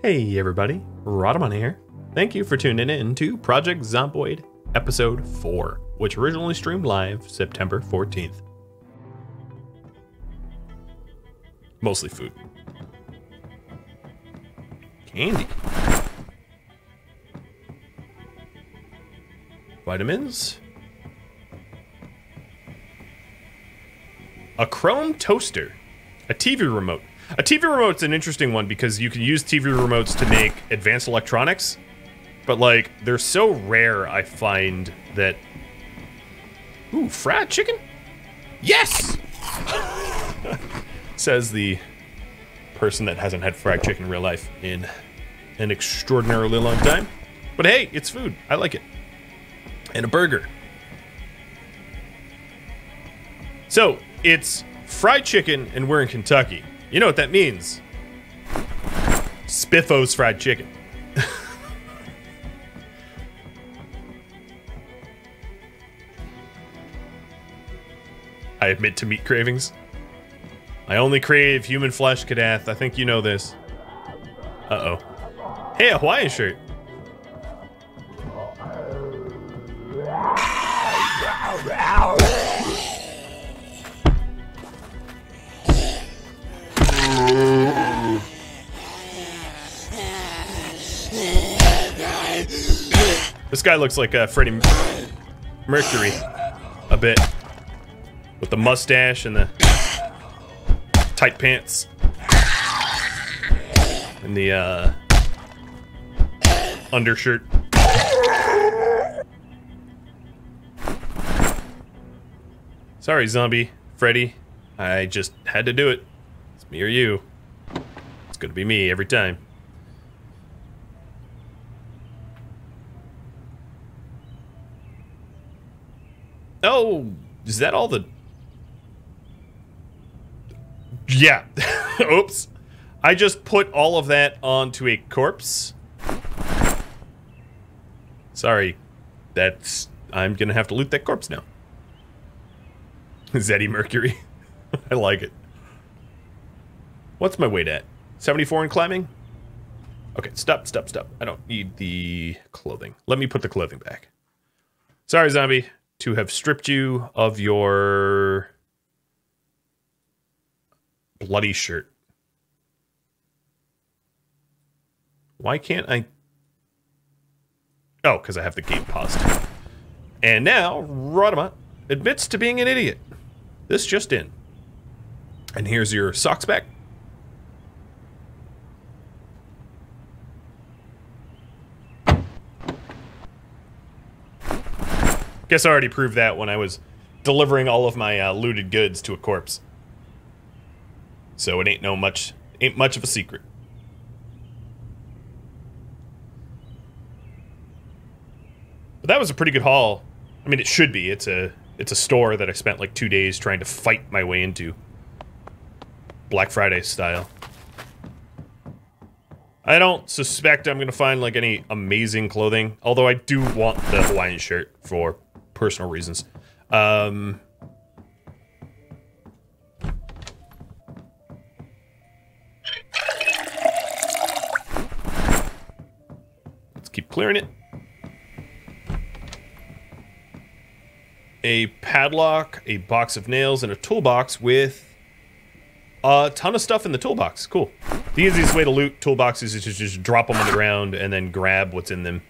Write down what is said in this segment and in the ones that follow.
Hey everybody, Rhadamant here. Thank you for tuning in to Project Zomboid Episode 4, which originally streamed live September 14th. Mostly food. Candy. Vitamins. A chrome toaster. A TV remote. A TV remote's an interesting one because you can use TV remotes to make advanced electronics, but like they're so rare. I find that. Ooh, fried chicken. Yes. Says the person that hasn't had fried chicken in real life in an extraordinarily long time. But hey, it's food. I like it. And a burger. So it's fried chicken, and we're in Kentucky. You know what that means? Spiffo's fried chicken. I admit to meat cravings. I only crave human flesh, Kadath. I think you know this. Uh-oh. Hey, a Hawaiian shirt. This guy looks like uh, Freddie Mercury a bit. With the mustache and the tight pants. And the uh, undershirt. Sorry, zombie. Freddy. I just had to do it. It's me or you. It's gonna be me every time. Oh, is that all the... Yeah. Oops. I just put all of that onto a corpse. Sorry. That's... I'm gonna have to loot that corpse now. Zeddy Mercury. I like it. What's my weight at? 74 in climbing? Okay, stop, stop, stop. I don't need the clothing. Let me put the clothing back. Sorry, zombie to have stripped you of your bloody shirt. Why can't I? Oh, because I have the game paused. And now, Rhadamant admits to being an idiot. This just in. And here's your socks back. Guess I already proved that when I was delivering all of my uh, looted goods to a corpse. So it ain't no much, ain't much of a secret. But that was a pretty good haul. I mean, it should be. It's a, it's a store that I spent like two days trying to fight my way into. Black Friday style. I don't suspect I'm going to find like any amazing clothing, although I do want the Hawaiian shirt for personal reasons. Um, let's keep clearing it. A padlock, a box of nails, and a toolbox with a ton of stuff in the toolbox. Cool. The easiest way to loot toolboxes is to just drop them on the ground and then grab what's in them.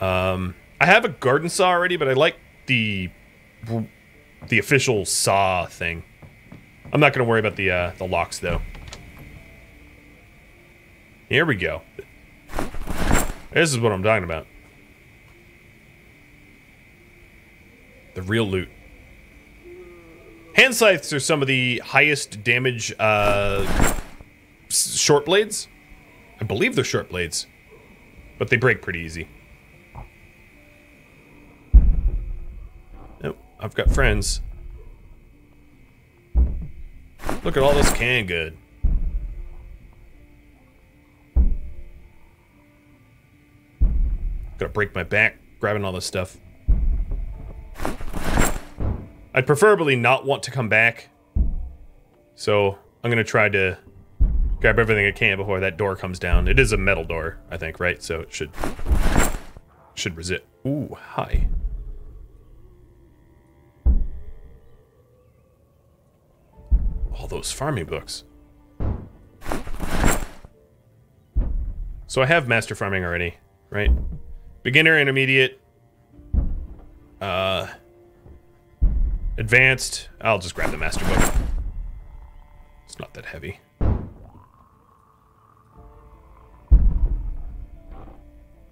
Um, I have a garden saw already, but I like the the official saw thing. I'm not going to worry about the uh, the locks though. Here we go. This is what I'm talking about. The real loot. Hand scythes are some of the highest damage uh, short blades. I believe they're short blades, but they break pretty easy. I've got friends. Look at all this canned good. Gotta break my back grabbing all this stuff. I'd preferably not want to come back. So I'm gonna try to grab everything I can before that door comes down. It is a metal door, I think, right? So it should should resist. Ooh, hi. All those farming books. So I have master farming already, right? Beginner, intermediate, uh, advanced. I'll just grab the master book. It's not that heavy.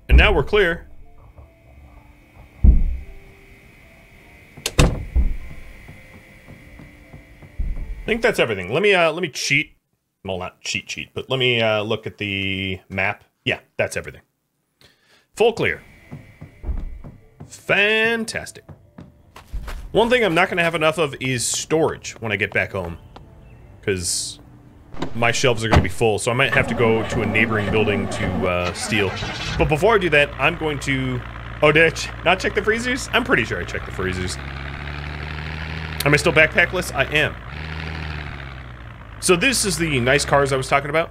And now we're clear. I think that's everything. Let me uh let me cheat. Well, not cheat cheat, but let me uh look at the map. Yeah, that's everything. Full clear. Fantastic. One thing I'm not going to have enough of is storage when I get back home. Because my shelves are going to be full, so I might have to go to a neighboring building to uh, steal. But before I do that, I'm going to... Oh, did I ch not check the freezers? I'm pretty sure I checked the freezers. Am I still backpackless? I am. So this is the nice cars I was talking about.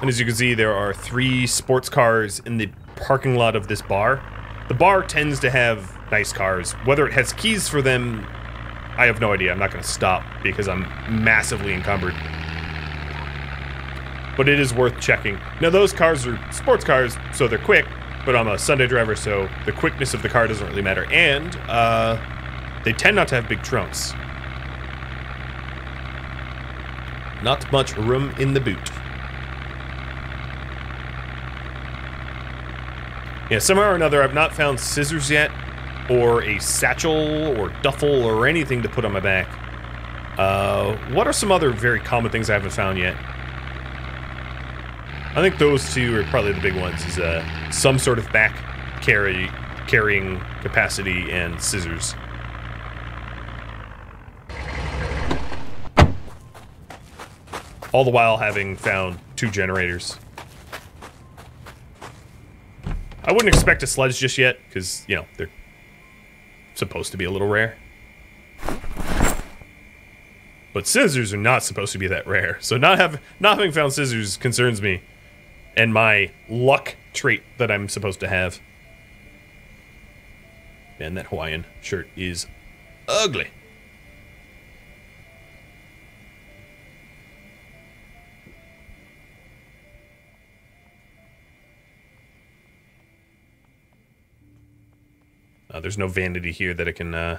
And as you can see, there are three sports cars in the parking lot of this bar. The bar tends to have nice cars. Whether it has keys for them, I have no idea. I'm not going to stop because I'm massively encumbered. But it is worth checking. Now, those cars are sports cars, so they're quick, but I'm a Sunday driver, so the quickness of the car doesn't really matter. And uh, they tend not to have big trunks. Not much room in the boot. Yeah, somehow or another, I've not found scissors yet, or a satchel, or duffel, or anything to put on my back. Uh, what are some other very common things I haven't found yet? I think those two are probably the big ones, is uh, some sort of back carry carrying capacity and scissors. All the while having found two generators. I wouldn't expect a sledge just yet, because, you know, they're supposed to be a little rare. But scissors are not supposed to be that rare, so not, have, not having found scissors concerns me. And my luck trait that I'm supposed to have. Man, that Hawaiian shirt is ugly. There's no vanity here that it can uh,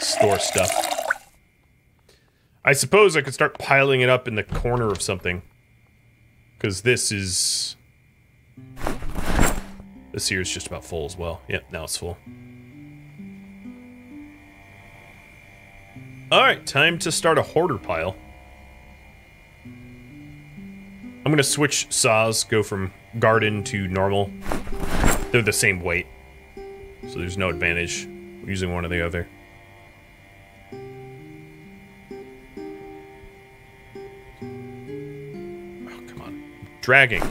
store stuff. I suppose I could start piling it up in the corner of something. Because this is... This here is just about full as well. Yep, now it's full. Alright, time to start a hoarder pile. I'm gonna switch saws, go from garden to normal. They're the same weight. So there's no advantage using one or the other. Oh, come on. Dragging.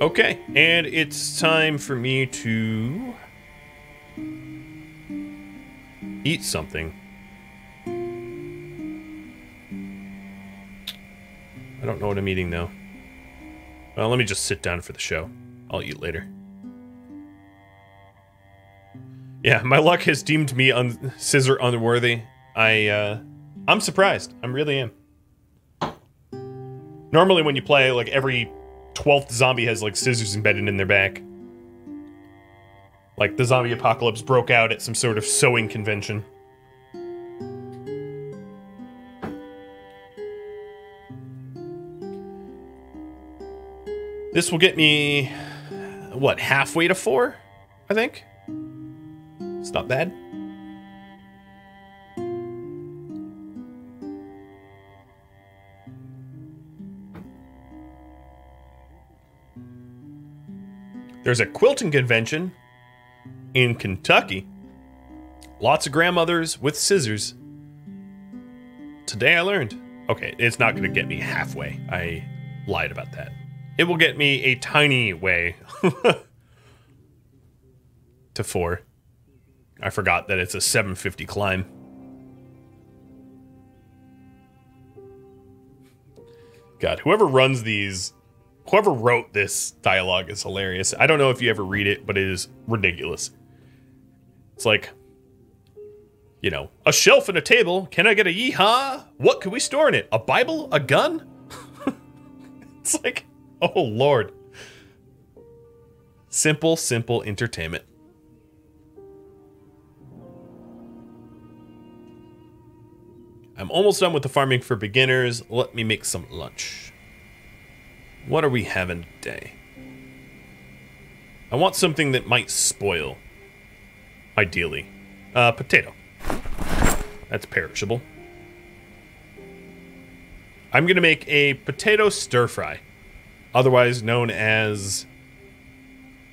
Okay, and it's time for me to eat something. I don't know what I'm eating though. Well, let me just sit down for the show. I'll eat later. Yeah, my luck has deemed me un scissor unworthy. I, uh, I'm surprised. I really am. Normally when you play, like, every 12th zombie has, like, scissors embedded in their back. Like, the zombie apocalypse broke out at some sort of sewing convention. This will get me what, halfway to four? I think. It's not bad. There's a quilting convention in Kentucky. Lots of grandmothers with scissors. Today I learned. Okay, it's not going to get me halfway. I lied about that. It will get me a tiny way to four. I forgot that it's a 750 climb. God, whoever runs these, whoever wrote this dialogue is hilarious. I don't know if you ever read it, but it is ridiculous. It's like, you know, a shelf and a table. Can I get a yeehaw? What could we store in it? A Bible? A gun? it's like, oh lord. Simple, simple entertainment. I'm almost done with the farming for beginners. Let me make some lunch. What are we having today? I want something that might spoil. Ideally. Uh, potato. That's perishable. I'm going to make a potato stir fry. Otherwise known as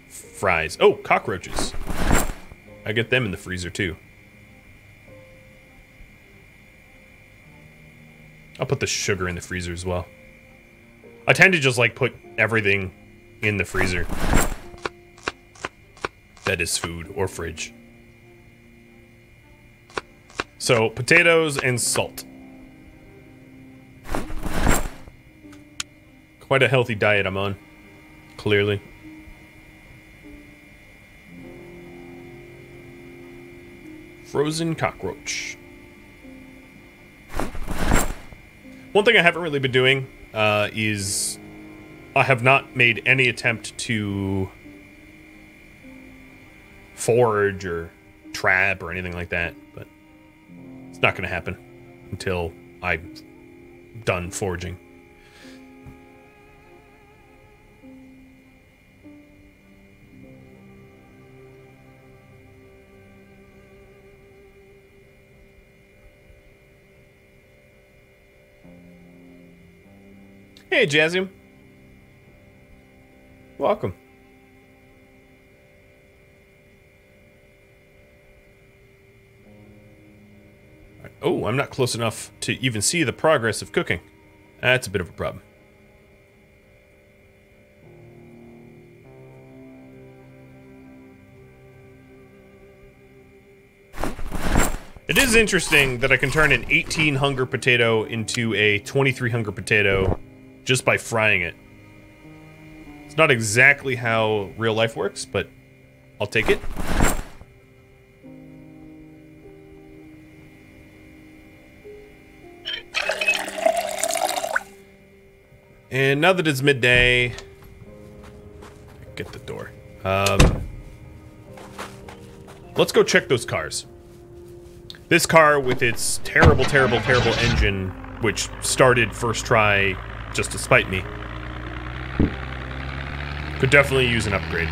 fries. Oh, cockroaches. I get them in the freezer too. I'll put the sugar in the freezer as well. I tend to just like put everything in the freezer. That is food or fridge. So, potatoes and salt. Quite a healthy diet I'm on. Clearly. Frozen cockroach. One thing I haven't really been doing uh, is I have not made any attempt to forage or trap or anything like that, but it's not going to happen until I'm done foraging. Hey, Jazium. Welcome. Oh, I'm not close enough to even see the progress of cooking. That's a bit of a problem. It is interesting that I can turn an 18 hunger potato into a 23 hunger potato just by frying it. It's not exactly how real life works, but I'll take it. And now that it's midday, get the door. Um, let's go check those cars. This car with its terrible, terrible, terrible engine, which started first try just to spite me. Could definitely use an upgrade.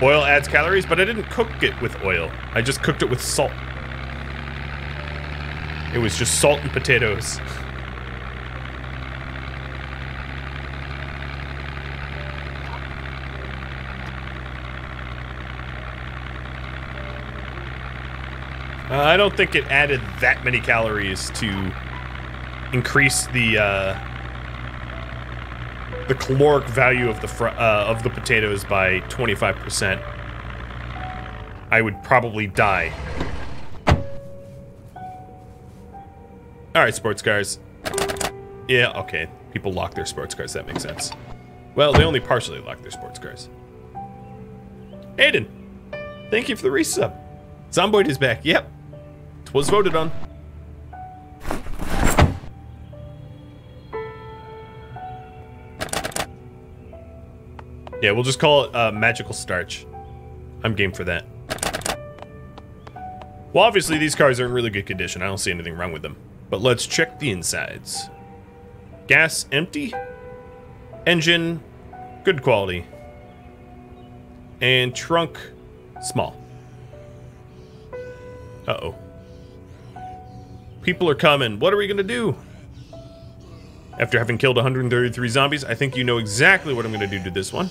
Oil adds calories, but I didn't cook it with oil. I just cooked it with salt. It was just salt and potatoes. Uh, I don't think it added that many calories to increase the uh, the caloric value of the fr uh, of the potatoes by 25%, I would probably die. All right, sports cars. Yeah, okay. People lock their sports cars. That makes sense. Well, they only partially lock their sports cars. Aiden, thank you for the resub. Zomboid is back. Yep. Was voted on. Yeah, we'll just call it uh, magical starch. I'm game for that. Well, obviously these cars are in really good condition. I don't see anything wrong with them. But let's check the insides. Gas empty. Engine good quality. And trunk small. Uh-oh. People are coming. What are we going to do? After having killed 133 zombies, I think you know exactly what I'm going to do to this one.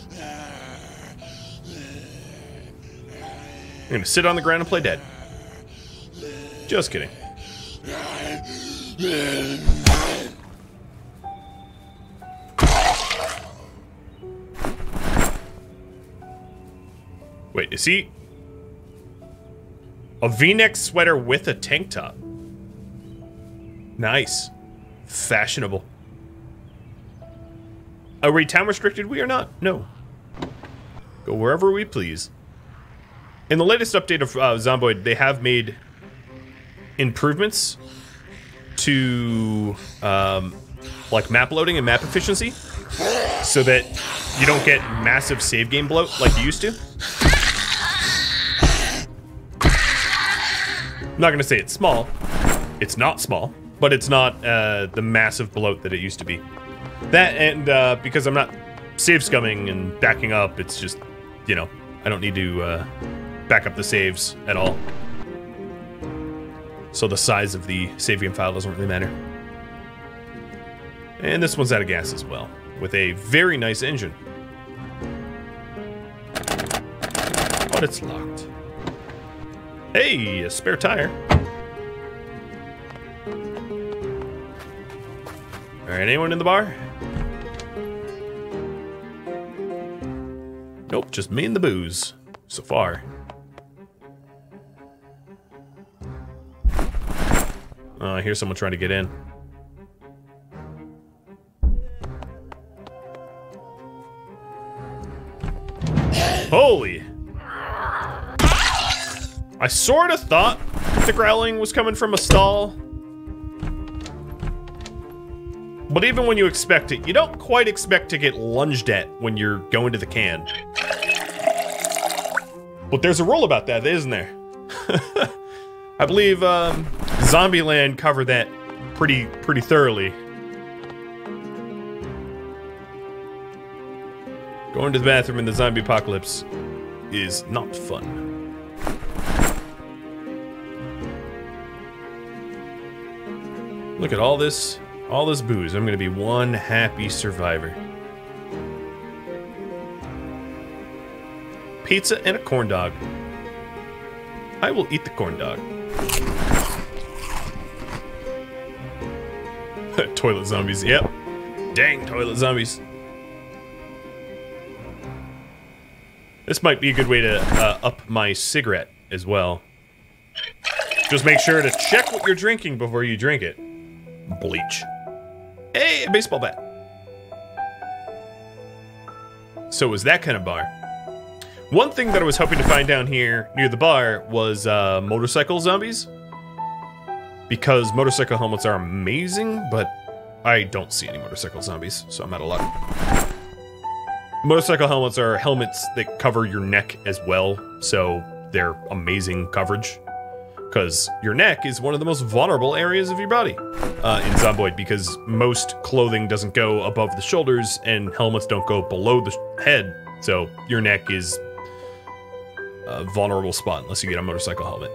I'm going to sit on the ground and play dead. Just kidding. Wait, is he... A v-neck sweater with a tank top. Nice. Fashionable. Are we time restricted? We are not. No. Go wherever we please. In the latest update of uh, Zomboid, they have made improvements to um, like map loading and map efficiency so that you don't get massive save game bloat like you used to. I'm not going to say it's small. It's not small, but it's not uh, the massive bloat that it used to be. That and uh, because I'm not save scumming and backing up, it's just, you know, I don't need to uh, back up the saves at all. So the size of the game file doesn't really matter. And this one's out of gas as well, with a very nice engine. But it's locked. Hey, a spare tire. Alright, anyone in the bar? Nope, just me and the booze. So far. Oh, I hear someone trying to get in. Holy! I sort of thought the growling was coming from a stall. But even when you expect it, you don't quite expect to get lunged at when you're going to the can. But there's a rule about that, isn't there? I believe um, Zombieland covered that pretty pretty thoroughly. Going to the bathroom in the zombie apocalypse is not fun. Look at all this, all this booze. I'm gonna be one happy survivor. Pizza and a corn dog. I will eat the corn dog. toilet zombies, yep. Dang toilet zombies. This might be a good way to uh, up my cigarette as well. Just make sure to check what you're drinking before you drink it. Bleach. Hey, a baseball bat. So it was that kind of bar. One thing that I was hoping to find down here near the bar was uh, motorcycle zombies. Because motorcycle helmets are amazing, but I don't see any motorcycle zombies, so I'm out of luck. Motorcycle helmets are helmets that cover your neck as well, so they're amazing coverage. Because your neck is one of the most vulnerable areas of your body uh, in Zomboid, because most clothing doesn't go above the shoulders and helmets don't go below the head, so your neck is a vulnerable spot unless you get a motorcycle helmet.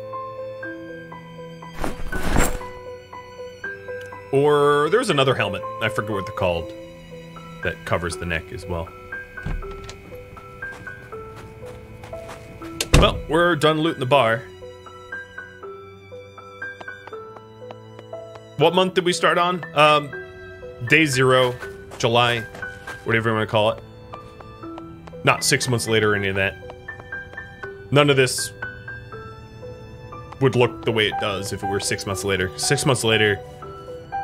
Or there's another helmet, I forget what they're called, that covers the neck as well. Well, we're done looting the bar. What month did we start on? Um, day zero, July, whatever you want to call it. Not six months later or any of that. None of this would look the way it does if it were six months later. Six months later,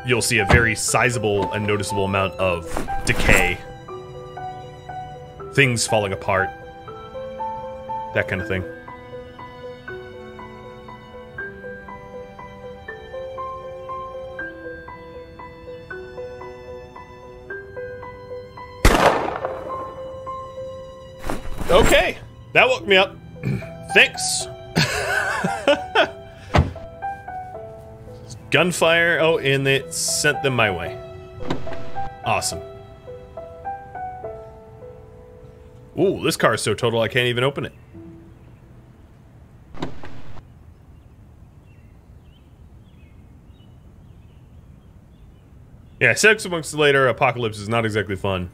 you'll see a very sizable and noticeable amount of decay. Things falling apart. That kind of thing. That woke me up. Thanks. Gunfire. Oh, and it sent them my way. Awesome. Ooh, this car is so total I can't even open it. Yeah, six months later, Apocalypse is not exactly fun.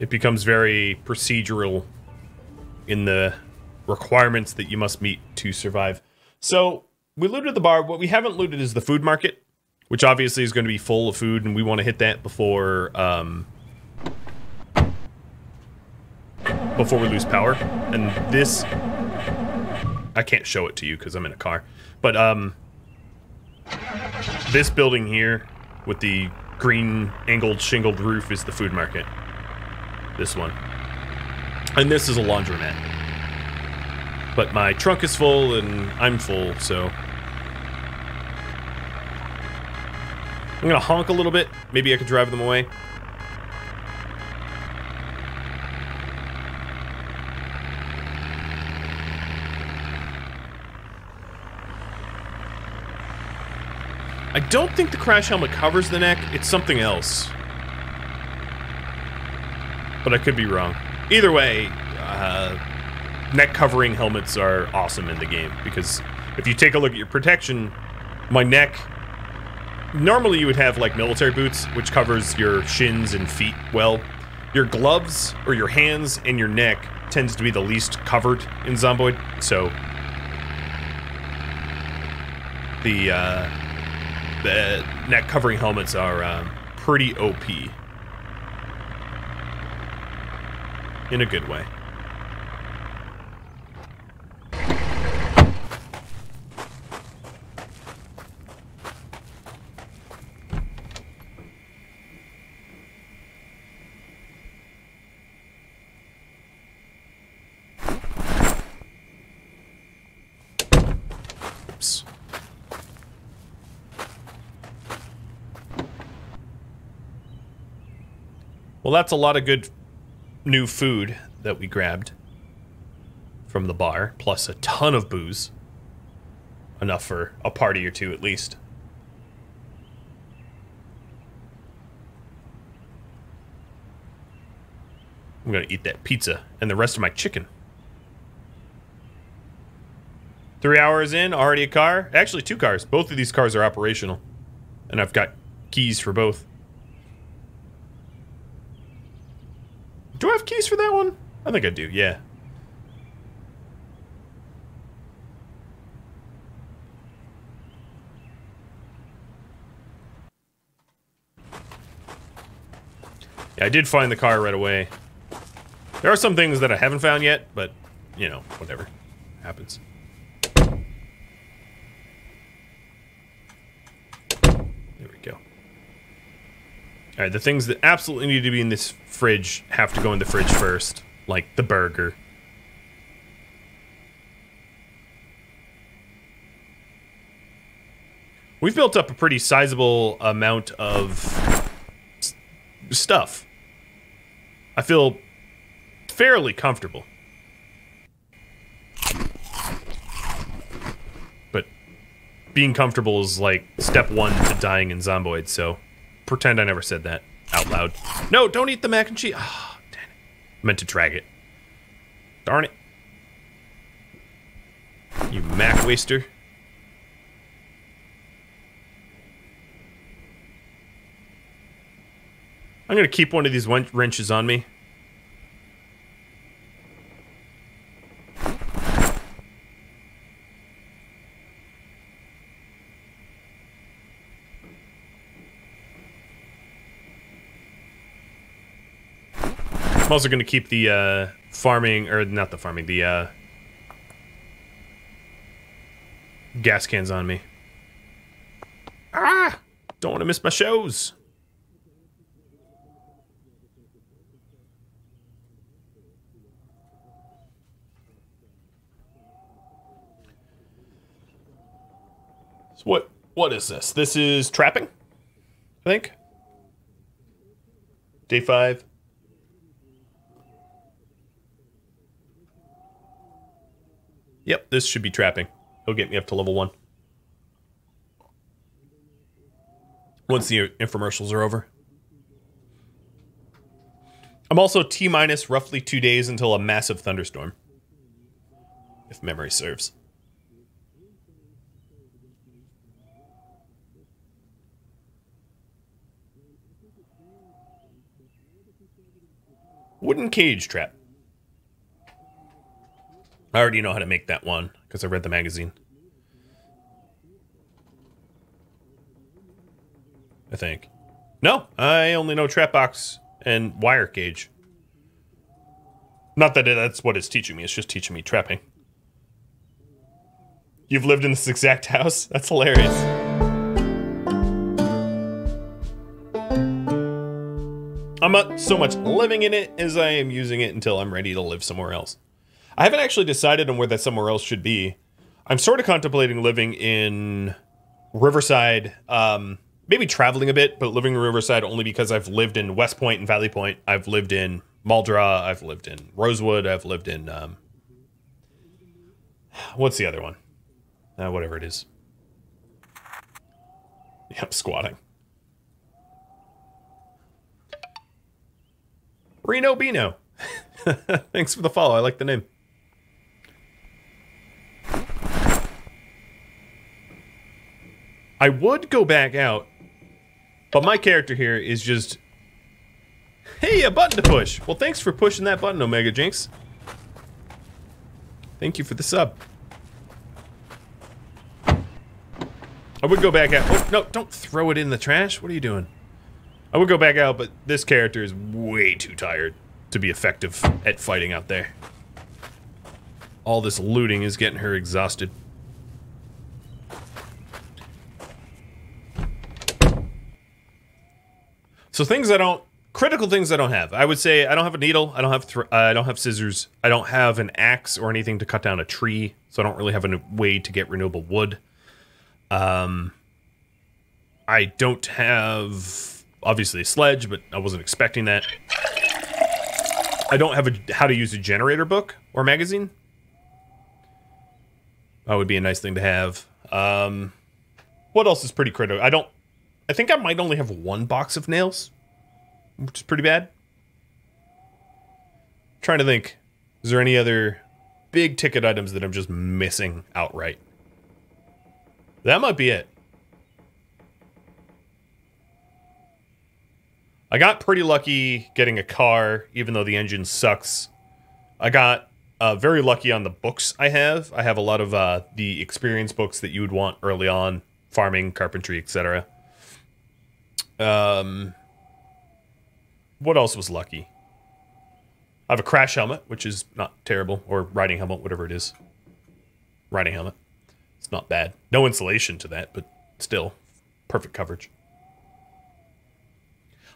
It becomes very procedural in the requirements that you must meet to survive. So, we looted the bar. What we haven't looted is the food market, which obviously is going to be full of food, and we want to hit that before um, before we lose power. And this, I can't show it to you because I'm in a car. But um, This building here with the green angled shingled roof is the food market. This one. And this is a laundromat. But my trunk is full and I'm full, so I'm gonna honk a little bit. Maybe I could drive them away. I don't think the crash helmet covers the neck. It's something else. But I could be wrong. Either way, uh, neck covering helmets are awesome in the game because if you take a look at your protection, my neck normally you would have like military boots which covers your shins and feet well. Your gloves or your hands and your neck tends to be the least covered in Zomboid, so the uh, the neck covering helmets are um, pretty OP in a good way. Well, that's a lot of good new food that we grabbed from the bar, plus a ton of booze. Enough for a party or two at least. I'm gonna eat that pizza and the rest of my chicken. Three hours in, already a car. Actually, two cars. Both of these cars are operational. And I've got keys for both. Do I have keys for that one? I think I do, yeah. Yeah, I did find the car right away. There are some things that I haven't found yet, but, you know, whatever. Happens. Alright, the things that absolutely need to be in this fridge have to go in the fridge first. Like the burger. We've built up a pretty sizable amount of stuff. I feel fairly comfortable. But being comfortable is like step one to dying in Zomboid, so pretend I never said that out loud. No, don't eat the mac and cheese. Oh, damn it. I meant to drag it. Darn it. You mac waster. I'm gonna keep one of these wrenches on me. I'm also going to keep the uh, farming, or not the farming, the uh, gas cans on me. Ah! Don't want to miss my shows. So what what is this? This is trapping, I think. Day five. Yep, this should be trapping. He'll get me up to level one. Once the infomercials are over. I'm also T minus roughly two days until a massive thunderstorm. If memory serves. Wooden cage trap. I already know how to make that one because I read the magazine. I think. No, I only know trap box and wire cage. Not that it, that's what it's teaching me. It's just teaching me trapping. You've lived in this exact house? That's hilarious. I'm not so much living in it as I am using it until I'm ready to live somewhere else. I haven't actually decided on where that somewhere else should be. I'm sort of contemplating living in Riverside, um, maybe traveling a bit, but living in Riverside only because I've lived in West Point and Valley Point. I've lived in Muldraugh. I've lived in Rosewood. I've lived in um, what's the other one? Uh, whatever it is. Yep, squatting. Reno Bino. Thanks for the follow. I like the name. I would go back out, but my character here is just... Hey, a button to push! Well, thanks for pushing that button, Omega Jinx. Thank you for the sub. I would go back out. Oh, no, don't throw it in the trash. What are you doing? I would go back out, but this character is way too tired to be effective at fighting out there. All this looting is getting her exhausted. So things I don't critical things I don't have. I would say I don't have a needle. I don't have uh, I don't have scissors. I don't have an axe or anything to cut down a tree. So I don't really have a way to get renewable wood. Um, I don't have obviously a sledge, but I wasn't expecting that. I don't have a how to use a generator book or magazine. That would be a nice thing to have. Um, what else is pretty critical? I don't. I think I might only have one box of nails, which is pretty bad. trying to think. Is there any other big ticket items that I'm just missing outright? That might be it. I got pretty lucky getting a car, even though the engine sucks. I got uh, very lucky on the books I have. I have a lot of uh, the experience books that you would want early on, farming, carpentry, etc. Um, what else was lucky? I have a crash helmet, which is not terrible, or riding helmet, whatever it is. Riding helmet. It's not bad. No insulation to that, but still, perfect coverage.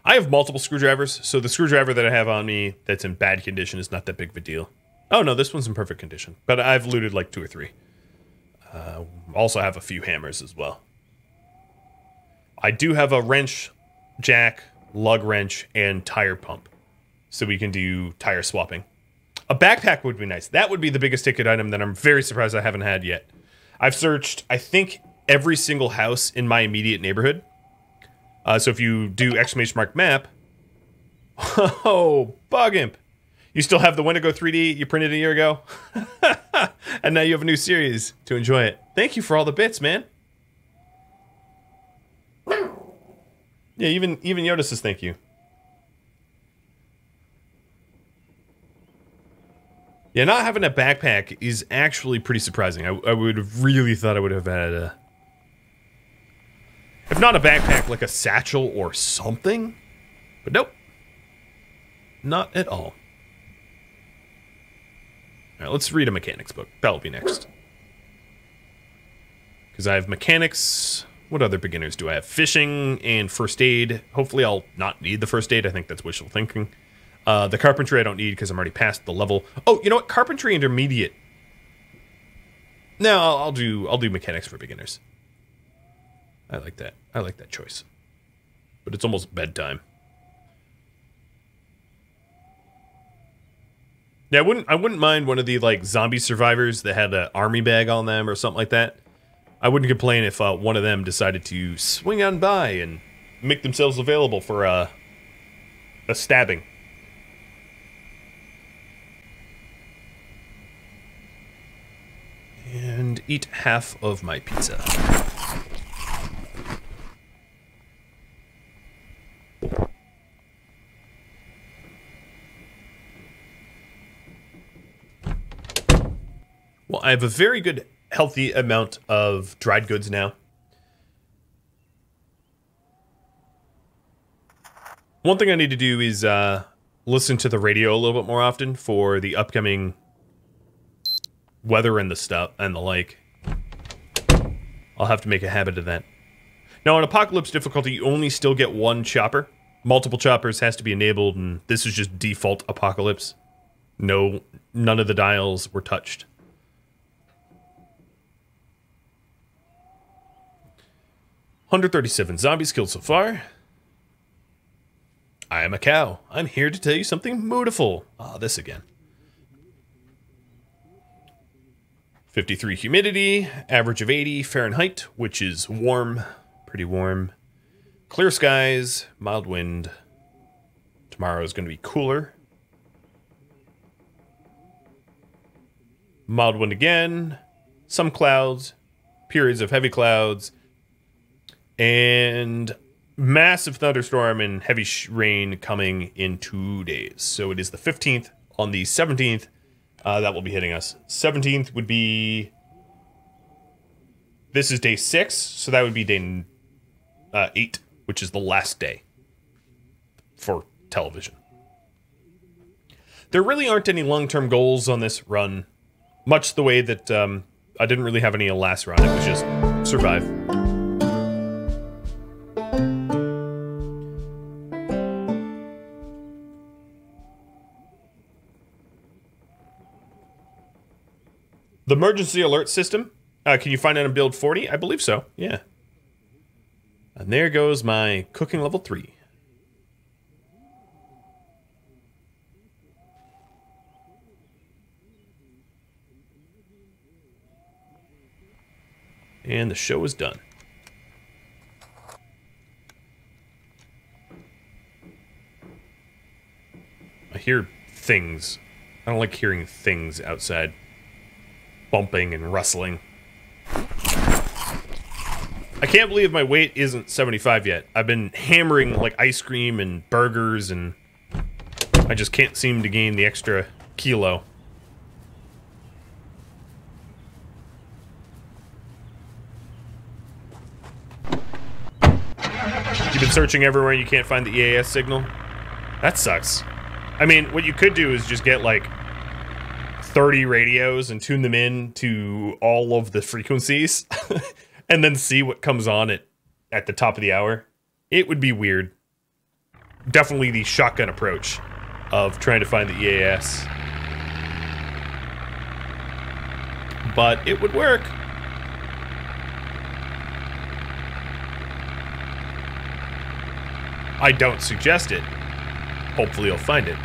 I have multiple screwdrivers, so the screwdriver that I have on me that's in bad condition is not that big of a deal. Oh no, this one's in perfect condition, but I've looted like two or three. Uh, also have a few hammers as well. I do have a wrench, jack, lug wrench, and tire pump, so we can do tire swapping. A backpack would be nice. That would be the biggest ticket item that I'm very surprised I haven't had yet. I've searched, I think, every single house in my immediate neighborhood. Uh, so if you do exclamation mark map, oh, bug imp. You still have the Wendigo 3D you printed a year ago? and now you have a new series to enjoy it. Thank you for all the bits, man. Yeah, even even Yoda says thank you. Yeah, not having a backpack is actually pretty surprising. I, I would have really thought I would have had a... If not a backpack, like a satchel or something. But nope. Not at all. Alright, let's read a mechanics book. That'll be next. Because I have mechanics... What other beginners do I have? Fishing and first aid. Hopefully I'll not need the first aid. I think that's wishful thinking. Uh, the carpentry I don't need because I'm already past the level. Oh, you know what? Carpentry intermediate. No, I'll, I'll do I'll do mechanics for beginners. I like that. I like that choice. But it's almost bedtime. Yeah, I wouldn't I wouldn't mind one of the like zombie survivors that had an army bag on them or something like that. I wouldn't complain if uh, one of them decided to swing on by and make themselves available for uh, a stabbing. and eat half of my pizza. Well, I have a very good, healthy amount of dried goods now. One thing I need to do is uh, listen to the radio a little bit more often for the upcoming weather and the stuff and the like. I'll have to make a habit of that. Now, on Apocalypse difficulty, you only still get one chopper. multiple choppers has to be enabled, and this is just default apocalypse. No, none of the dials were touched. Hundred thirty-seven zombies killed so far. I am a cow. I'm here to tell you something mootiful. Ah, this again. 53 humidity, average of 80 Fahrenheit, which is warm, pretty warm. Clear skies, mild wind. Tomorrow is going to be cooler. Mild wind again, some clouds, periods of heavy clouds, and massive thunderstorm and heavy rain coming in two days. So it is the 15th. On the 17th, uh, that will be hitting us. 17th would be. This is day six, so that would be day uh, eight, which is the last day for television. There really aren't any long term goals on this run, much the way that um, I didn't really have any last run. It was just survive. The emergency alert system. Uh, can you find it on build 40? I believe so. Yeah. And there goes my cooking level 3. And the show is done. I hear things. I don't like hearing things outside bumping and rustling. I can't believe my weight isn't 75 yet. I've been hammering like ice cream and burgers and I just can't seem to gain the extra kilo. You've been searching everywhere and you can't find the EAS signal? That sucks. I mean, what you could do is just get like 30 radios and tune them in to all of the frequencies and then see what comes on at, at the top of the hour, it would be weird. Definitely the shotgun approach of trying to find the EAS. But it would work. I don't suggest it. Hopefully you'll find it.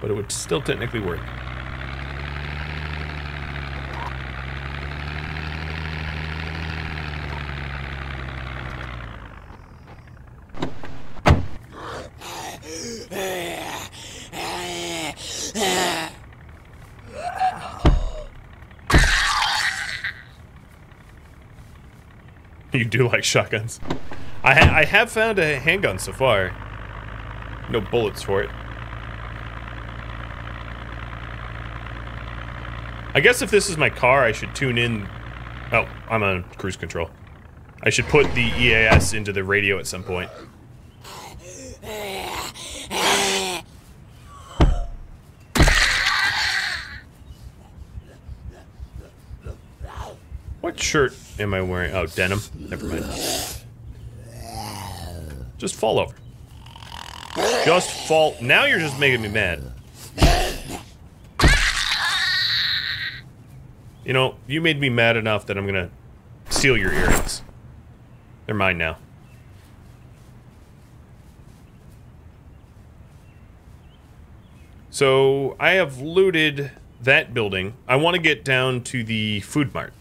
But it would still technically work. Do like shotguns. I, ha I have found a handgun so far. No bullets for it. I guess if this is my car, I should tune in... Oh, I'm on cruise control. I should put the EAS into the radio at some point. What shirt am I wearing? Oh, denim. Never mind. Just fall over. Just fall. Now you're just making me mad. You know, you made me mad enough that I'm gonna steal your earrings. They're mine now. So, I have looted that building. I want to get down to the food mart.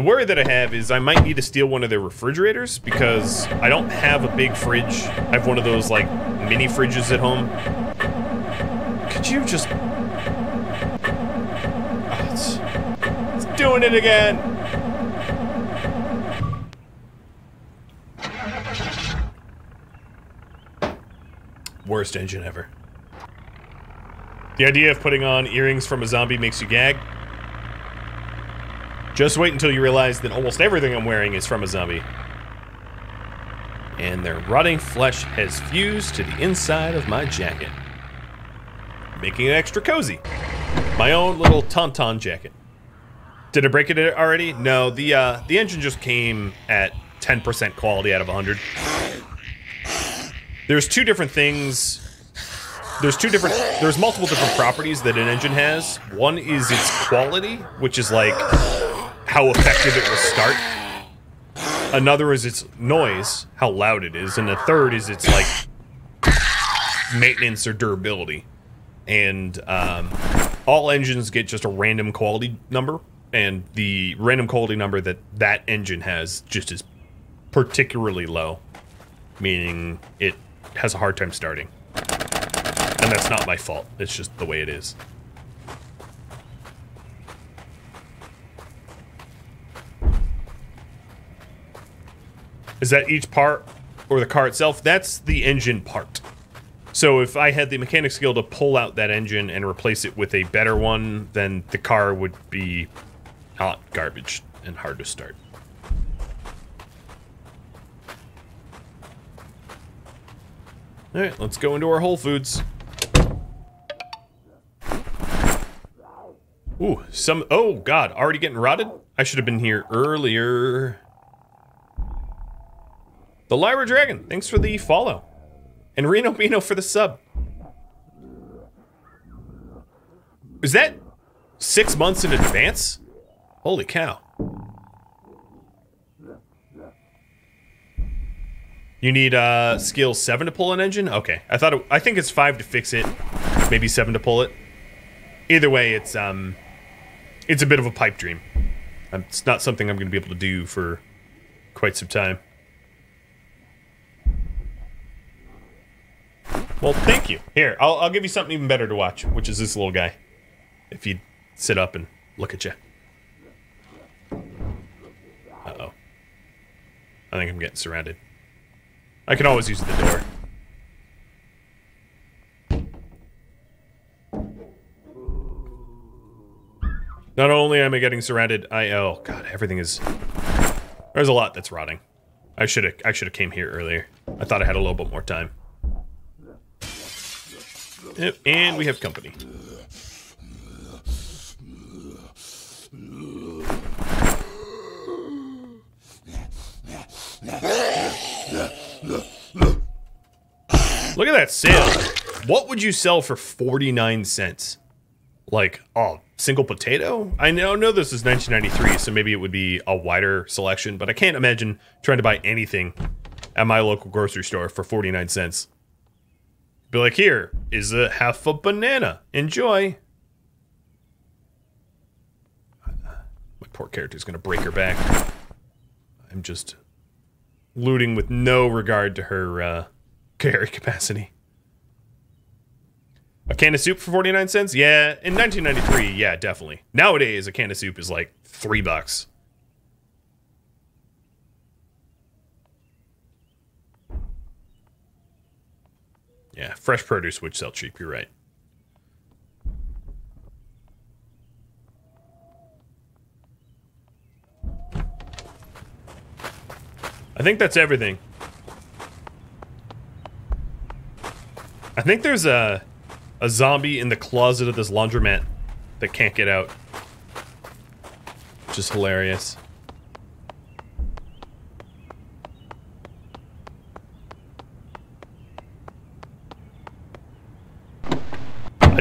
The worry that I have is I might need to steal one of their refrigerators because I don't have a big fridge. I have one of those like mini fridges at home. Could you just... Oh, it's, it's doing it again! Worst engine ever. The idea of putting on earrings from a zombie makes you gag? Just wait until you realize that almost everything I'm wearing is from a zombie. And their rotting flesh has fused to the inside of my jacket. Making it extra cozy. My own little Tauntaun jacket. Did I break it already? No, the uh, the engine just came at 10% quality out of 100. there's two different things. There's two different. There's multiple different properties that an engine has. One is its quality, which is like how effective it will start. Another is its noise, how loud it is, and the third is its like maintenance or durability. And um, all engines get just a random quality number, and the random quality number that that engine has just is particularly low, meaning it has a hard time starting. And that's not my fault. It's just the way it is. Is that each part or the car itself? That's the engine part. So if I had the mechanic skill to pull out that engine and replace it with a better one, then the car would be hot garbage and hard to start. All right, let's go into our Whole Foods. Ooh, some, oh God, already getting rotted? I should have been here earlier. The Lyra Dragon, thanks for the follow. And Reno Bino for the sub. Is that six months in advance? Holy cow. You need uh, skill seven to pull an engine? Okay, I thought it, I think it's five to fix it, maybe seven to pull it. Either way, it's um, it's a bit of a pipe dream. It's not something I'm going to be able to do for quite some time. Well, thank you. Here, I'll, I'll give you something even better to watch, which is this little guy. If you sit up and look at you. Uh-oh. I think I'm getting surrounded. I can always use the door. Not only am I getting surrounded, I oh god, everything is there's a lot that's rotting. I should have I should have came here earlier. I thought I had a little bit more time. And we have company. Look at that sale. What would you sell for 49 cents? Like, oh, single potato? I know, know this is 1993, so maybe it would be a wider selection, but I can't imagine trying to buy anything at my local grocery store for 49 cents. Be like, here is a half a banana. Enjoy. My poor character's gonna break her back. I'm just looting with no regard to her uh, carry capacity. A can of soup for 49 cents? Yeah, in 1993, yeah, definitely. Nowadays, a can of soup is like three bucks. Yeah, fresh produce would sell cheap, you're right. I think that's everything. I think there's a a zombie in the closet of this laundromat that can't get out. Which is hilarious.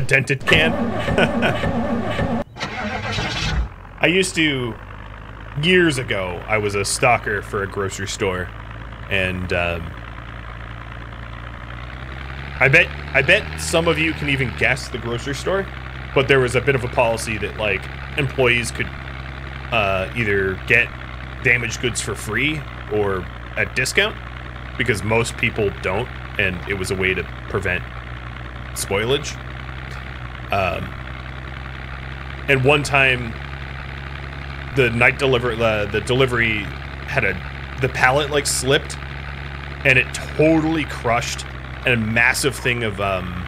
Dented can? I used to years ago, I was a stalker for a grocery store, and um, I bet I bet some of you can even guess the grocery store, but there was a bit of a policy that like employees could uh, either get damaged goods for free or at discount because most people don't, and it was a way to prevent spoilage. Um, and one time the night deliver the delivery had a the pallet like slipped and it totally crushed a massive thing of um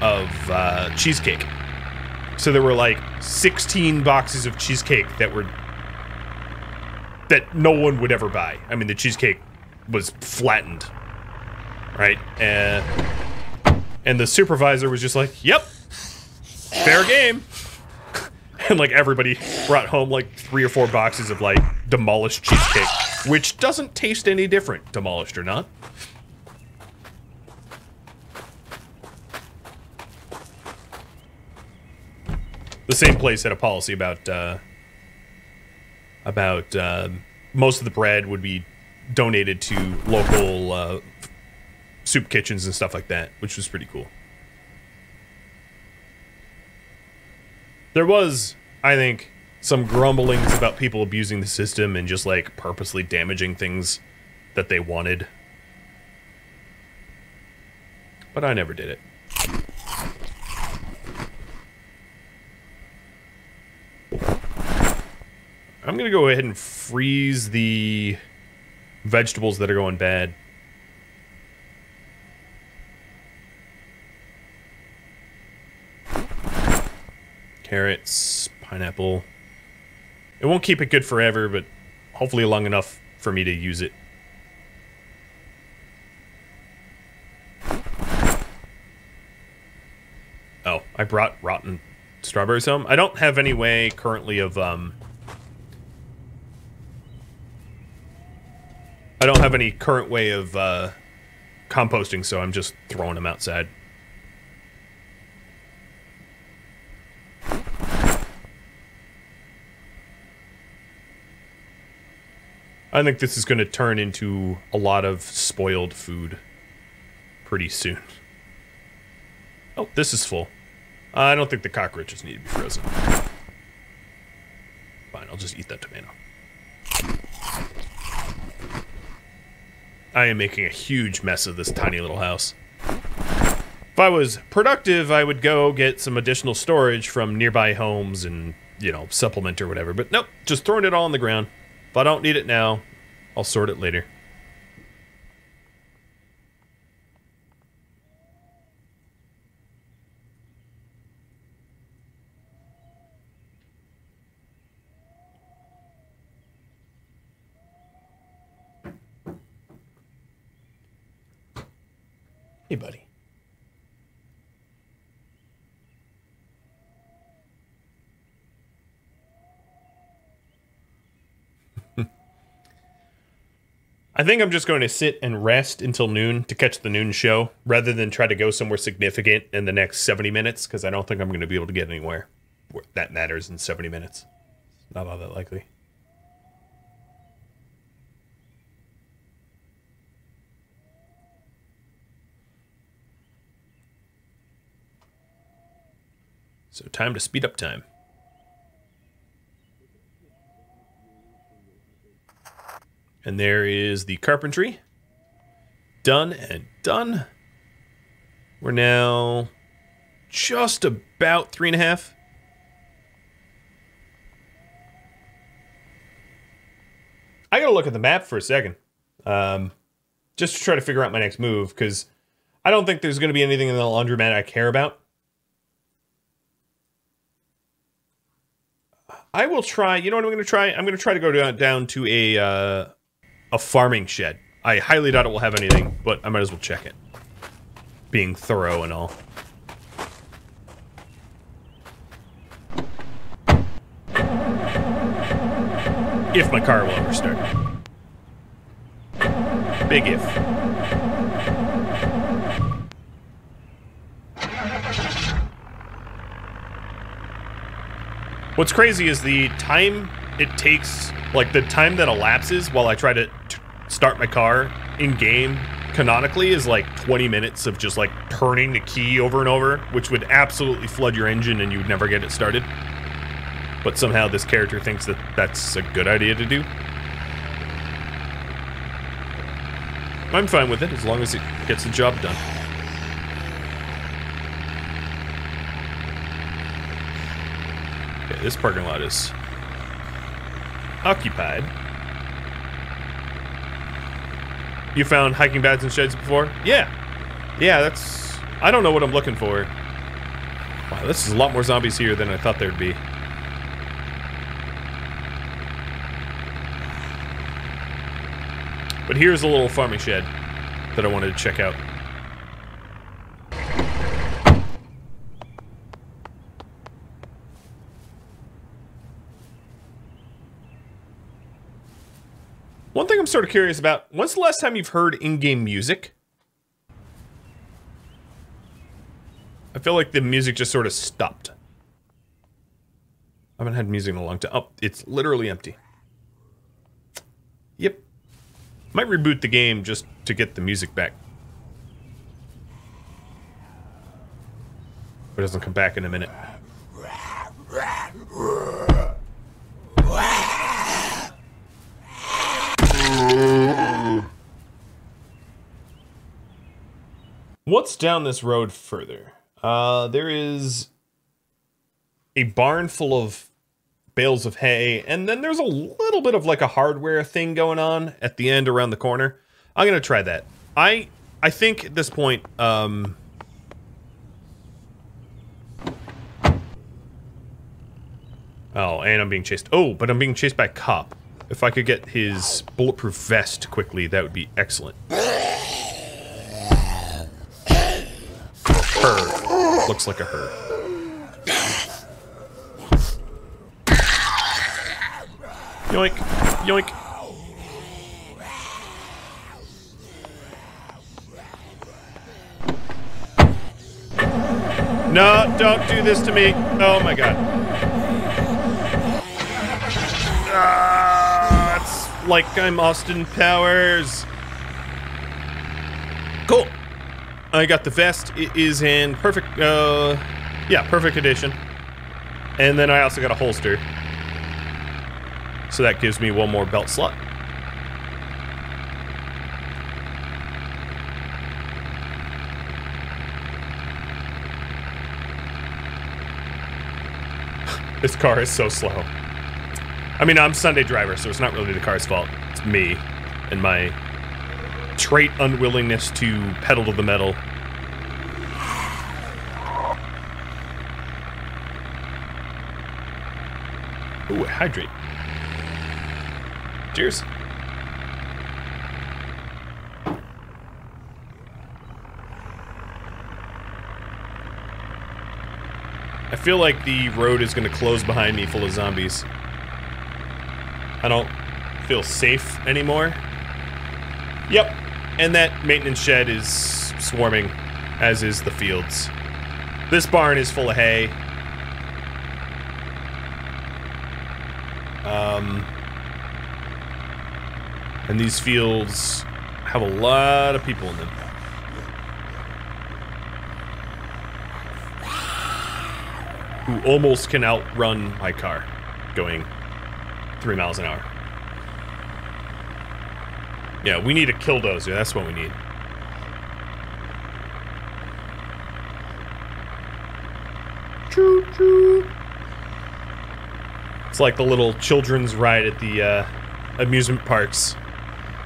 of uh, cheesecake. So there were like 16 boxes of cheesecake that were that no one would ever buy. I mean, the cheesecake was flattened, right? And and the supervisor was just like, "Yep, fair game." and like everybody brought home like three or four boxes of like demolished cheesecake, which doesn't taste any different, demolished or not. The same place had a policy about uh, about uh, most of the bread would be donated to local uh, soup kitchens and stuff like that, which was pretty cool. There was, I think, some grumblings about people abusing the system and just like purposely damaging things that they wanted. But I never did it. I'm to go ahead and freeze the vegetables that are going bad. Carrots, pineapple. It won't keep it good forever, but hopefully long enough for me to use it. Oh, I brought rotten strawberries home. I don't have any way currently of um, I don't have any current way of uh, composting, so I'm just throwing them outside. I think this is going to turn into a lot of spoiled food pretty soon. Oh, this is full. I don't think the cockroaches need to be frozen. Fine, I'll just eat that tomato. I am making a huge mess of this tiny little house. If I was productive, I would go get some additional storage from nearby homes and, you know, supplement or whatever. But nope, just throwing it all on the ground. If I don't need it now, I'll sort it later. Hey, buddy. I think I'm just going to sit and rest until noon to catch the noon show rather than try to go somewhere significant in the next 70 minutes because I don't think I'm going to be able to get anywhere that matters in 70 minutes. Not all that likely. So time to speed up time. And there is the carpentry. Done and done. We're now just about three and a half. I gotta look at the map for a second. Um, just to try to figure out my next move, because I don't think there's gonna be anything in the laundromat I care about. I will try. You know what I'm going to try? I'm going to try to go down, down to a uh, a farming shed. I highly doubt it will have anything, but I might as well check it. Being thorough and all. If my car will ever start. Big if. What's crazy is the time it takes, like the time that elapses while I try to start my car in game canonically is like 20 minutes of just like turning the key over and over, which would absolutely flood your engine and you'd never get it started. But somehow this character thinks that that's a good idea to do. I'm fine with it as long as it gets the job done. Okay, this parking lot is occupied. You found hiking bags and sheds before? Yeah. Yeah, that's... I don't know what I'm looking for. Wow, this is a lot more zombies here than I thought there'd be. But here's a little farming shed that I wanted to check out. Sort of curious about, when's the last time you've heard in-game music? I feel like the music just sort of stopped. I haven't had music in a long time. Oh, it's literally empty. Yep. Might reboot the game just to get the music back. But it doesn't come back in a minute. What's down this road further? Uh, there is a barn full of bales of hay, and then there's a little bit of like a hardware thing going on at the end around the corner. I'm gonna try that. I I think at this point, um, Oh, and I'm being chased. Oh, but I'm being chased by a cop. If I could get his bulletproof vest quickly, that would be excellent. Her. Looks like a her. Yoink. Yoink. No, don't do this to me. Oh my god. Ah, like I'm Austin Powers. Cool. I got the vest. It is in perfect, uh, yeah, perfect condition. And then I also got a holster. So that gives me one more belt slot. this car is so slow. I mean, I'm Sunday driver, so it's not really the car's fault. It's me and my trait unwillingness to pedal to the metal. Ooh, hydrate. Cheers. I feel like the road is going to close behind me full of zombies. I don't feel safe anymore. Yep, and that maintenance shed is swarming, as is the fields. This barn is full of hay. Um, and these fields have a lot of people in them. Who almost can outrun my car going three miles an hour. Yeah, we need a killdozer. That's what we need. Choo choo. It's like the little children's ride at the uh, amusement parks.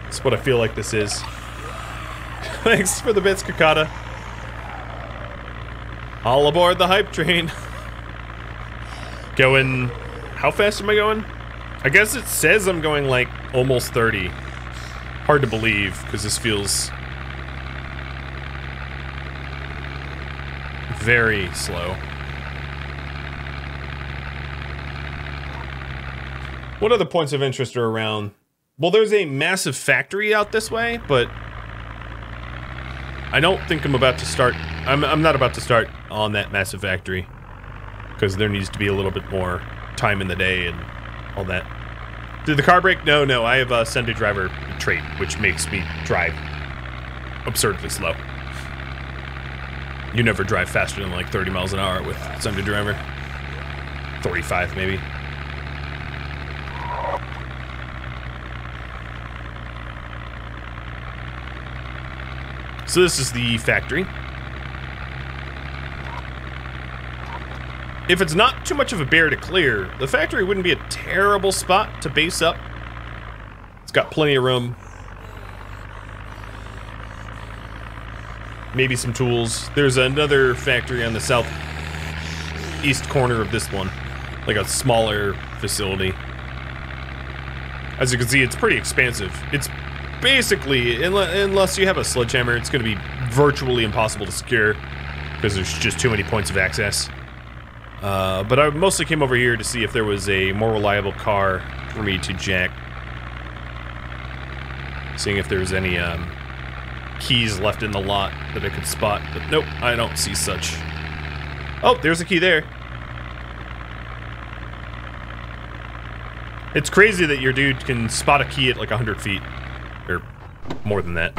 That's what I feel like this is. Thanks for the bits, Kakata. All aboard the hype train. going... How fast am I going? I guess it says I'm going like almost 30. Hard to believe because this feels very slow. What other points of interest are around? Well, there's a massive factory out this way, but I don't think I'm about to start. I'm, I'm not about to start on that massive factory because there needs to be a little bit more time in the day and all that. Did the car break? No, no. I have a Sunday driver trait, which makes me drive absurdly slow. You never drive faster than like 30 miles an hour with Sunday driver. 35 maybe. So this is the factory. If it's not too much of a bear to clear, the factory wouldn't be a terrible spot to base up. It's got plenty of room. Maybe some tools. There's another factory on the south east corner of this one. Like a smaller facility. As you can see, it's pretty expansive. It's basically, unless you have a sledgehammer, it's going to be virtually impossible to secure because there's just too many points of access. Uh, but I mostly came over here to see if there was a more reliable car for me to jack. Seeing if there's any um, keys left in the lot that I could spot. But nope, I don't see such. Oh, there's a key there. It's crazy that your dude can spot a key at like 100 feet. Or more than that.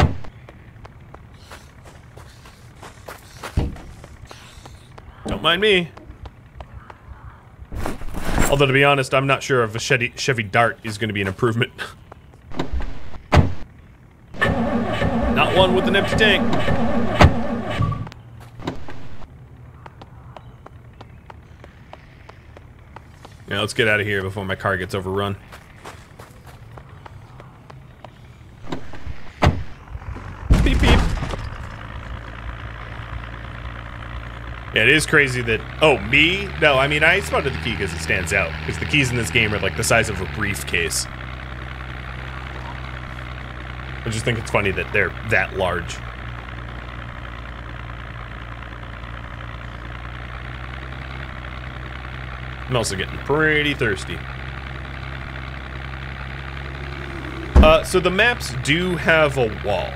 Don't mind me. Although, to be honest, I'm not sure if a Chevy, Chevy Dart is going to be an improvement. not one with an empty tank. Yeah, let's get out of here before my car gets overrun. Yeah, it is crazy that. Oh, me? No, I mean, I spotted the key because it stands out. Because the keys in this game are like the size of a briefcase. I just think it's funny that they're that large. I'm also getting pretty thirsty. Uh, so the maps do have a wall.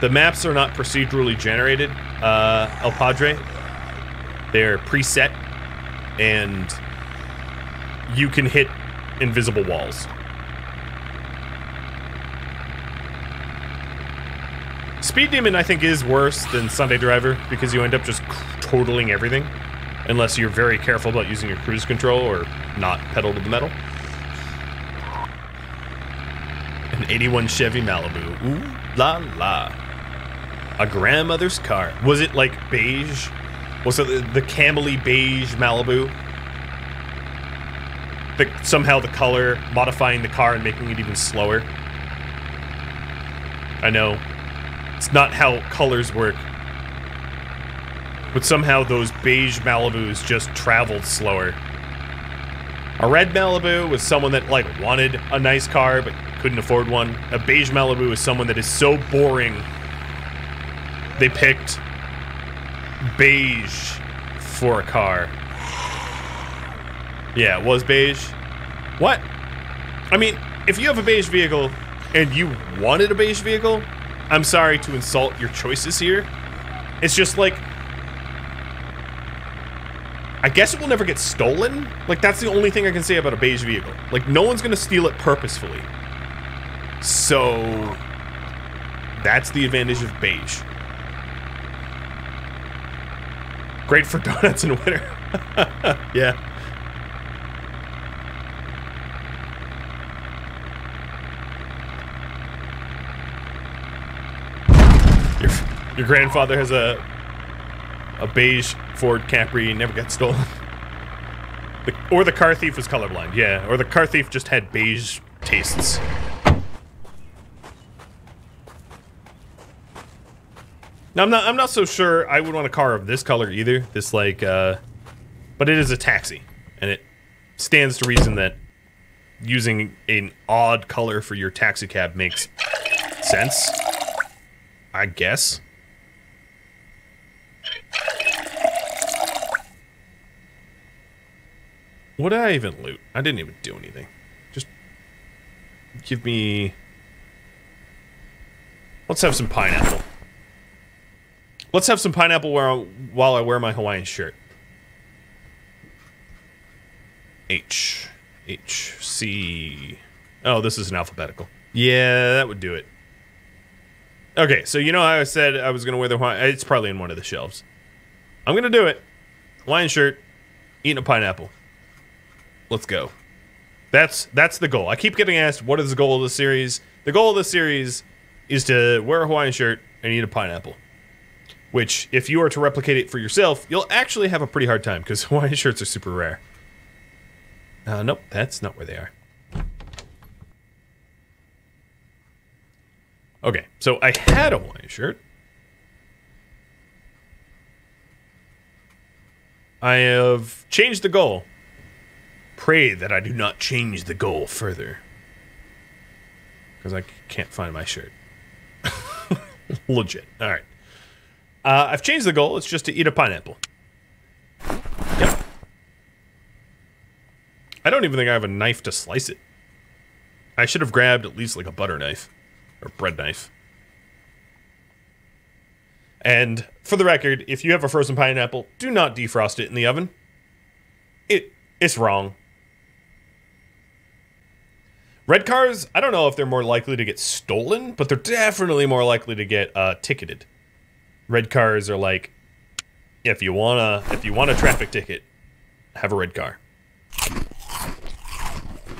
The maps are not procedurally generated, uh, El Padre. They're preset, and you can hit invisible walls. Speed Demon, I think, is worse than Sunday Driver because you end up just totaling everything unless you're very careful about using your cruise control or not pedal to the metal. An 81 Chevy Malibu. Ooh la la. A grandmother's car. Was it like beige? Was it the, the camely beige Malibu? The, somehow the color modifying the car and making it even slower. I know. It's not how colors work. But somehow those beige Malibus just traveled slower. A red Malibu was someone that like wanted a nice car but couldn't afford one. A beige Malibu is someone that is so boring they picked beige for a car. Yeah, it was beige. What? I mean, if you have a beige vehicle and you wanted a beige vehicle, I'm sorry to insult your choices here. It's just like I guess it will never get stolen. Like, that's the only thing I can say about a beige vehicle. Like, no one's gonna steal it purposefully. So, that's the advantage of beige. Great for donuts in winter. yeah. Your, your grandfather has a a beige Ford Capri never got stolen. The, or the car thief was colorblind, yeah. Or the car thief just had beige tastes. Now I'm not I'm not so sure I would want a car of this color either. This like uh but it is a taxi. And it stands to reason that using an odd color for your taxi cab makes sense. I guess. What did I even loot? I didn't even do anything. Just give me... Let's have some pineapple. Let's have some pineapple while I wear my Hawaiian shirt. H. H. C. Oh, this is an alphabetical. Yeah, that would do it. Okay, so you know how I said I was going to wear the Hawaiian... It's probably in one of the shelves. I'm going to do it. Hawaiian shirt, eating a pineapple. Let's go. That's that's the goal. I keep getting asked, what is the goal of the series? The goal of the series is to wear a Hawaiian shirt and eat a pineapple. Which, if you are to replicate it for yourself, you'll actually have a pretty hard time because Hawaiian shirts are super rare. Uh, nope, that's not where they are. Okay, so I had a Hawaiian shirt. I have changed the goal Pray that I do not change the goal further. Because I can't find my shirt. Legit. All right. Uh, I've changed the goal. It's just to eat a pineapple. Yep. I don't even think I have a knife to slice it. I should have grabbed at least like a butter knife or bread knife. And for the record, if you have a frozen pineapple, do not defrost it in the oven. It it's wrong. Red cars, I don't know if they're more likely to get stolen, but they're definitely more likely to get uh, ticketed. Red cars are like, if you wanna, if you want a traffic ticket, have a red car.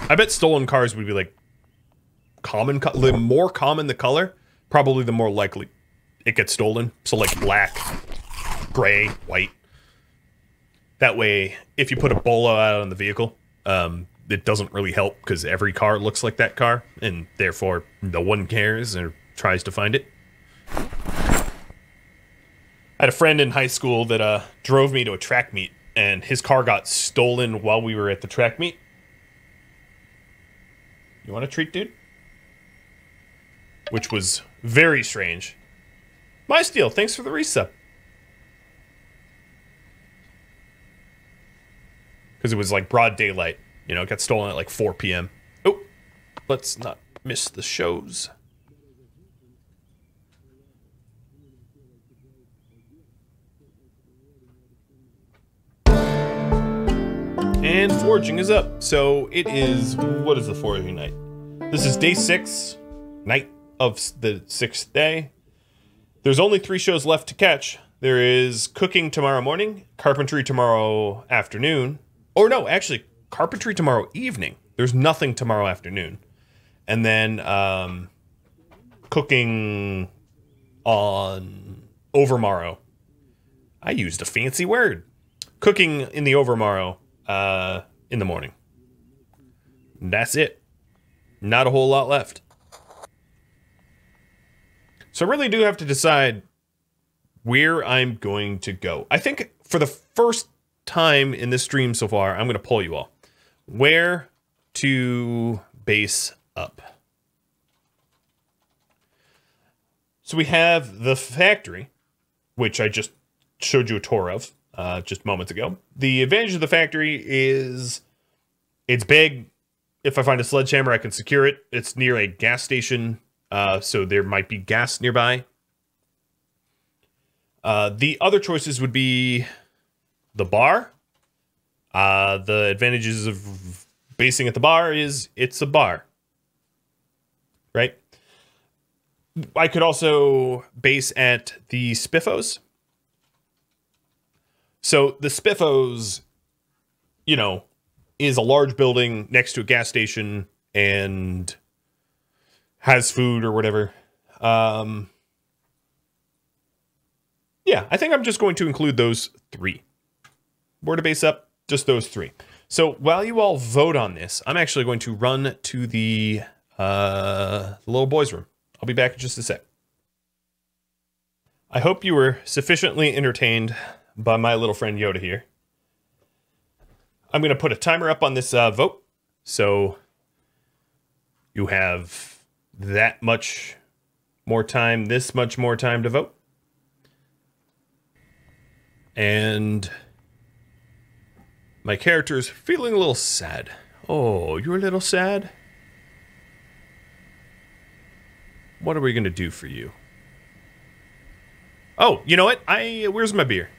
I bet stolen cars would be like common, the more common the color, probably the more likely it gets stolen. So like black, gray, white. That way, if you put a bolo out on the vehicle, um, it doesn't really help because every car looks like that car, and therefore no one cares or tries to find it. I had a friend in high school that uh, drove me to a track meet, and his car got stolen while we were at the track meet. You want a treat, dude? Which was very strange. My steel, thanks for the resub. Because it was like broad daylight. You know, it got stolen at like 4 p.m. Oh, let's not miss the shows. And foraging is up. So it is, what is the foraging night? This is day six, night of the sixth day. There's only three shows left to catch. There is cooking tomorrow morning, carpentry tomorrow afternoon, or no, actually, carpentry tomorrow evening. There's nothing tomorrow afternoon. And then um, cooking on overmorrow. I used a fancy word. Cooking in the overmorrow uh, in the morning. That's it. Not a whole lot left. So I really do have to decide where I'm going to go. I think for the first time in this stream so far, I'm going to pull you all where to base up. So we have the factory, which I just showed you a tour of uh, just moments ago. The advantage of the factory is it's big. If I find a sledgehammer, I can secure it. It's near a gas station, uh, so there might be gas nearby. Uh, the other choices would be the bar, uh, the advantages of basing at the bar is it's a bar, right? I could also base at the Spiffo's. So the Spiffo's, you know, is a large building next to a gas station and has food or whatever. Um, yeah, I think I'm just going to include those three. Where to base up, just those three. So while you all vote on this, I'm actually going to run to the, uh, the little boys' room. I'll be back in just a sec. I hope you were sufficiently entertained by my little friend Yoda here. I'm going to put a timer up on this uh, vote. So you have that much more time, this much more time to vote. And my character is feeling a little sad. Oh, you're a little sad? What are we going to do for you? Oh, you know what? I where's my beer?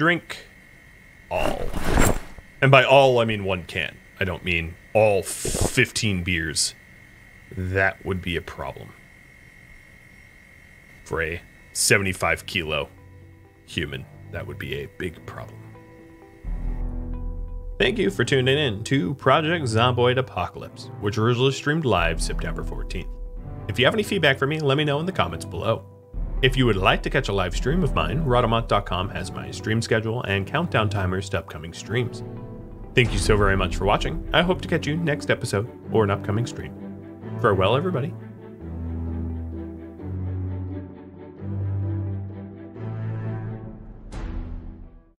Drink all. And by all, I mean one can. I don't mean all 15 beers. That would be a problem for a 75 kilo human. That would be a big problem. Thank you for tuning in to Project Zomboid Apocalypse, which originally streamed live September 14th. If you have any feedback for me, let me know in the comments below. If you would like to catch a live stream of mine, Rhadamant.com has my stream schedule and countdown timers to upcoming streams. Thank you so very much for watching. I hope to catch you next episode or an upcoming stream. Farewell, everybody.